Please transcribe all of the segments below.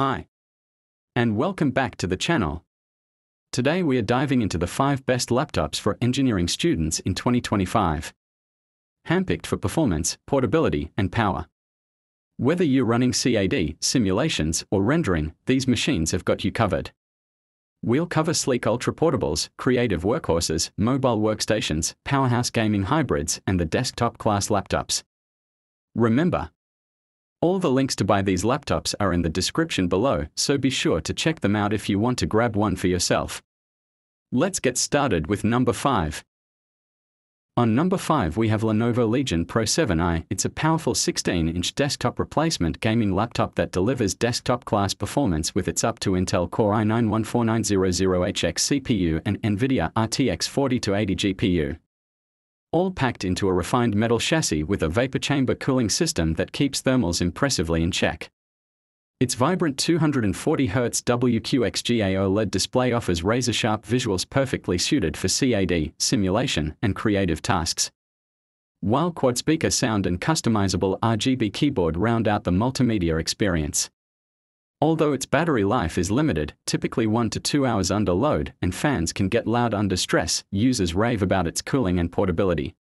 Hi. And welcome back to the channel. Today we are diving into the 5 best laptops for engineering students in 2025. Handpicked for performance, portability, and power. Whether you're running CAD, simulations, or rendering, these machines have got you covered. We'll cover sleek ultra portables, creative workhorses, mobile workstations, powerhouse gaming hybrids, and the desktop class laptops. Remember, all the links to buy these laptops are in the description below, so be sure to check them out if you want to grab one for yourself. Let's get started with number 5. On number 5 we have Lenovo Legion Pro 7i. It's a powerful 16-inch desktop replacement gaming laptop that delivers desktop-class performance with its up to Intel Core i9-14900HX CPU and NVIDIA RTX 4080 GPU all packed into a refined metal chassis with a vapor chamber cooling system that keeps thermals impressively in check. Its vibrant 240Hz WQXGA OLED display offers razor-sharp visuals perfectly suited for CAD, simulation, and creative tasks. While quad-speaker sound and customizable RGB keyboard round out the multimedia experience. Although its battery life is limited, typically 1 to 2 hours under load, and fans can get loud under stress, users rave about its cooling and portability.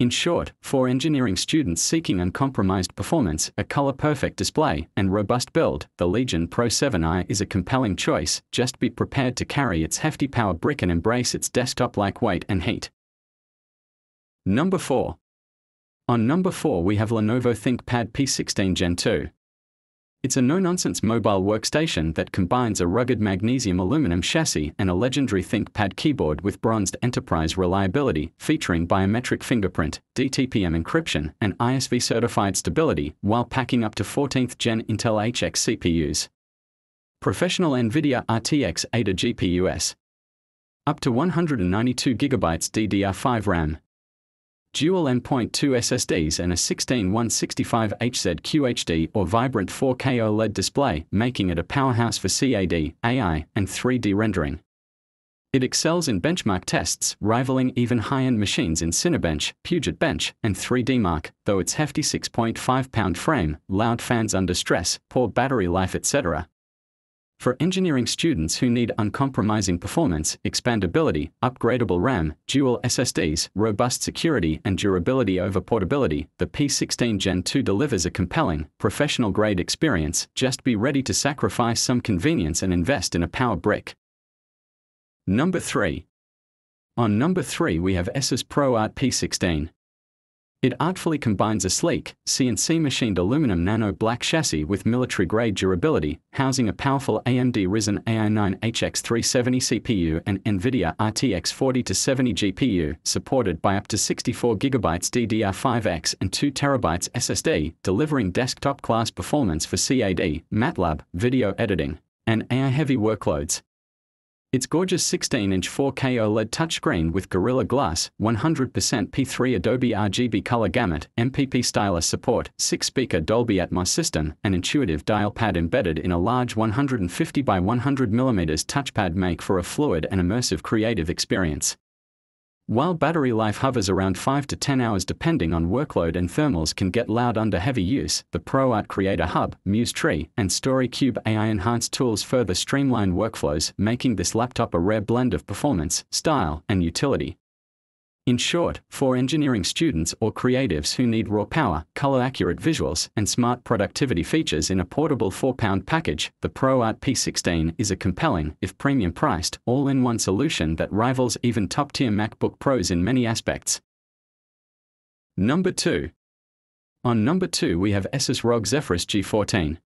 In short, for engineering students seeking uncompromised performance, a color-perfect display, and robust build, the Legion Pro 7i is a compelling choice, just be prepared to carry its hefty power brick and embrace its desktop-like weight and heat. Number 4. On number 4 we have Lenovo ThinkPad P16 Gen 2. It's a no-nonsense mobile workstation that combines a rugged magnesium aluminum chassis and a legendary ThinkPad keyboard with bronzed enterprise reliability, featuring biometric fingerprint, DTPM encryption, and ISV-certified stability, while packing up to 14th Gen Intel HX CPUs. Professional NVIDIA RTX Ada GPUs. Up to 192GB DDR5 RAM, dual M.2 SSDs and a 16165HZ QHD or vibrant 4K OLED display, making it a powerhouse for CAD, AI, and 3D rendering. It excels in benchmark tests, rivaling even high-end machines in Cinebench, Puget Bench, and 3DMark, though its hefty 6.5 pound frame, loud fans under stress, poor battery life etc., for engineering students who need uncompromising performance, expandability, upgradable RAM, dual SSDs, robust security, and durability over portability, the P16 Gen 2 delivers a compelling, professional grade experience. Just be ready to sacrifice some convenience and invest in a power brick. Number 3. On number 3 we have Asus ProArt P16. It artfully combines a sleek, CNC machined aluminum nano black chassis with military grade durability, housing a powerful AMD Ryzen AI9 HX370 CPU and NVIDIA RTX 4070 GPU, supported by up to 64GB DDR5X and 2TB SSD, delivering desktop class performance for CAD, MATLAB, video editing, and AI heavy workloads. Its gorgeous 16-inch 4K OLED touchscreen with Gorilla Glass, 100% P3 Adobe RGB color gamut, MPP stylus support, 6-speaker Dolby Atmos system, and intuitive dial pad embedded in a large 150 by 100 mm touchpad make for a fluid and immersive creative experience. While battery life hovers around 5 to 10 hours depending on workload and thermals can get loud under heavy use, the ProArt Creator Hub, MuseTree, and StoryCube AI enhanced tools further streamline workflows, making this laptop a rare blend of performance, style, and utility. In short, for engineering students or creatives who need raw power, color-accurate visuals, and smart productivity features in a portable 4-pound package, the ProArt P16 is a compelling, if premium-priced, all-in-one solution that rivals even top-tier MacBook Pros in many aspects. Number 2. On number 2 we have Asus ROG Zephyrus G14.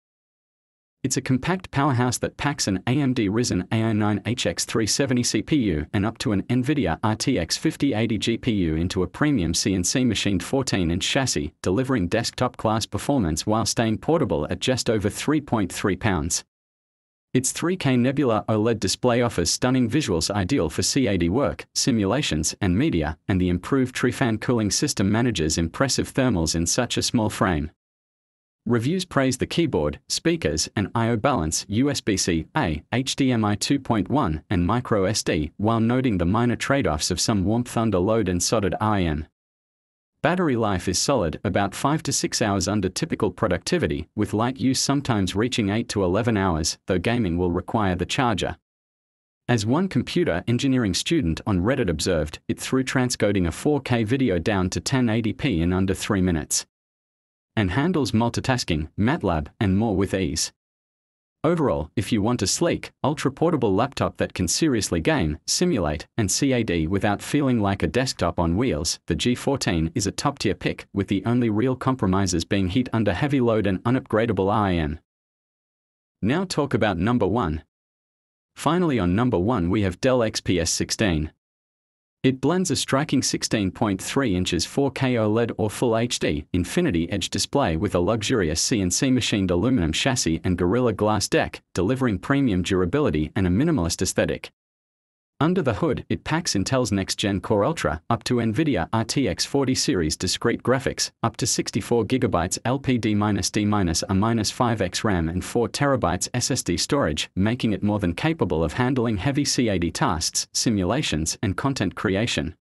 It's a compact powerhouse that packs an AMD Ryzen AI9 HX370 CPU and up to an NVIDIA RTX 5080 GPU into a premium CNC machined 14-inch chassis, delivering desktop-class performance while staying portable at just over 3.3 pounds. Its 3K Nebula OLED display offers stunning visuals ideal for CAD work, simulations, and media, and the improved Tri-Fan cooling system manages impressive thermals in such a small frame. Reviews praise the keyboard, speakers, and I/O balance USB-C, A, HDMI 2.1, and micro SD, while noting the minor trade-offs of some warmth under load and soldered IM. Battery life is solid, about 5 to 6 hours under typical productivity, with light use sometimes reaching 8 to 11 hours, though gaming will require the charger. As one computer engineering student on Reddit observed, it threw transcoding a 4K video down to 1080p in under 3 minutes. And handles multitasking, MATLAB, and more with ease. Overall, if you want a sleek, ultra-portable laptop that can seriously game, simulate, and CAD without feeling like a desktop on wheels, the G14 is a top-tier pick, with the only real compromises being heat under heavy load and unupgradable IM. Now talk about number 1. Finally on number 1 we have Dell XPS 16. It blends a striking 16.3 inches 4K OLED or Full HD Infinity Edge display with a luxurious CNC machined aluminum chassis and Gorilla Glass deck, delivering premium durability and a minimalist aesthetic. Under the hood, it packs Intel's next-gen Core Ultra, up to NVIDIA RTX 40 series discrete graphics, up to 64GB LPDDR5X RAM and 4TB SSD storage, making it more than capable of handling heavy CAD tasks, simulations, and content creation.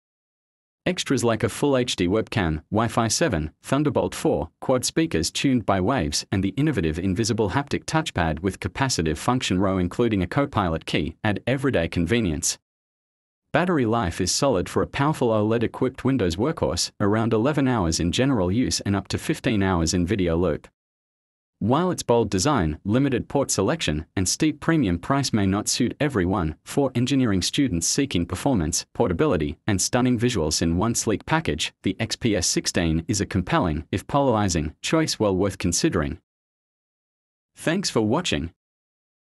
Extras like a Full HD webcam, Wi-Fi 7, Thunderbolt 4, quad speakers tuned by waves, and the innovative invisible haptic touchpad with capacitive function row including a Copilot key add everyday convenience. Battery life is solid for a powerful OLED-equipped Windows workhorse, around 11 hours in general use and up to 15 hours in video loop. While its bold design, limited port selection, and steep premium price may not suit everyone, for engineering students seeking performance, portability, and stunning visuals in one sleek package, the XPS 16 is a compelling, if polarizing, choice well worth considering. Thanks for watching.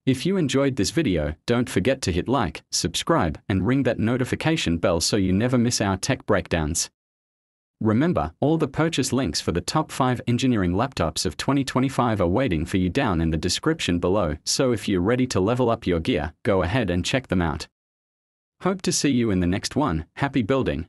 If you enjoyed this video, don't forget to hit like, subscribe, and ring that notification bell so you never miss our tech breakdowns. Remember, all the purchase links for the top 5 engineering laptops of 2025 are waiting for you down in the description below, so if you're ready to level up your gear, go ahead and check them out. Hope to see you in the next one. Happy building!